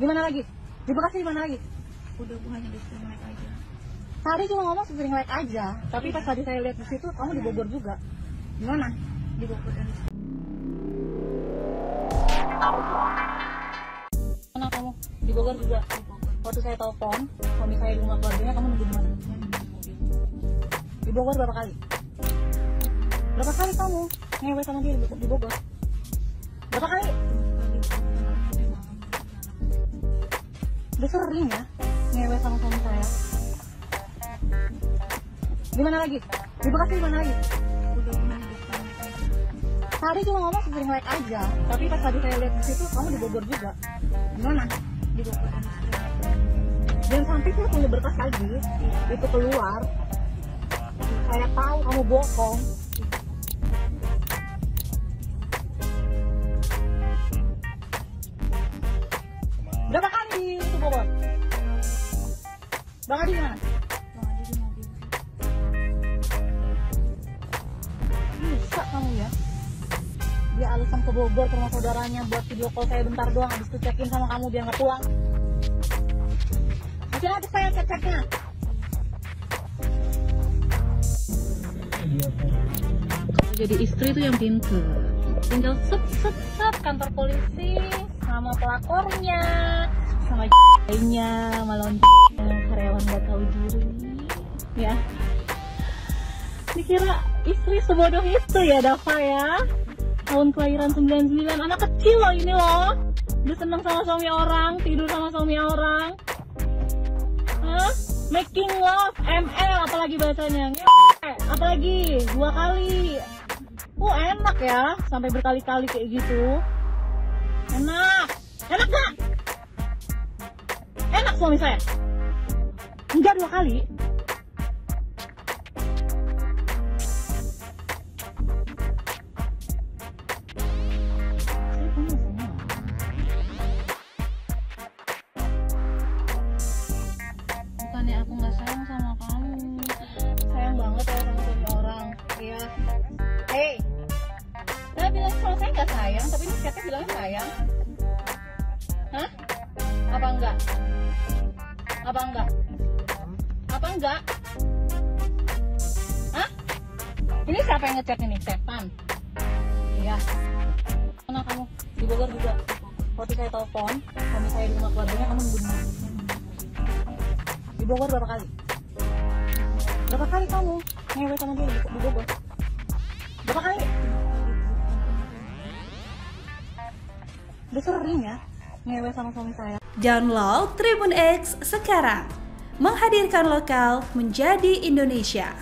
Di mana lagi? Di Bekasi di mana lagi? Udah bu hanya di Springlight aja. Tadi cuma ngomong sering light aja, tapi pas tadi saya lihat di situ kamu di Bogor juga. Di mana? Di Bogor dan di Mana kamu? Di Bogor juga. Waktu saya telepon, suami saya di rumah keluarganya, kamu nunggu di mana? Di Bogor berapa kali? Berapa kali kamu ngewe sama dia di Bogor? Berapa kali Udah sering ya ngewe sama suami saya. Di mana lagi? Di Bekasi di mana lagi? Tadi cuma ngomong sering light aja, tapi pas tadi saya lihat di situ kamu di Bogor juga. Di mana? Di Bogor. Dan sampai saya punya berkas lagi, itu keluar. Saya tahu kamu bohong. Kali di? Bang mobil. Bisa kamu ya? Dia alasan ke Bogor ke rumah saudaranya buat video call saya bentar doang, habis itu check-in sama kamu biar nggak pulang. Masih ada saya cek-ceknya. Kalau jadi istri itu yang pinter. Tinggal set set set kantor polisi sama pelapornya, sama nya, malon dikira istri sebodoh itu ya Dava ya? Tahun kelahiran 99 anak kecil loh ini loh. Udah seneng sama suami orang tidur sama suami orang. Hah? making love ML apalagi bacanya. Apalagi dua kali. Uh enak ya sampai berkali-kali kayak gitu. Enak. Enak gak enak suami saya? Enggak dua kali Bukannya aku nggak sayang sama kamu. Sayang banget ya sama orang. Iya. Hey. Saya bilang kalau saya nggak sayang, tapi ini chatnya bilang sayang. Hah? Apa enggak? Apa enggak? Apa enggak? Hah? Ini siapa yang ngechat ini? Stefan. Iya. Mana kamu? Di Bogor juga. Waktu saya telepon, suami saya di rumah keluarganya, kamu nunggu di Bogor berapa kali? Berapa kali kamu ngewe sama dia di di Bogor? Berapa kali? Udah sering ya ngewe sama suami saya. Download Tribun X sekarang. Menghadirkan lokal menjadi Indonesia.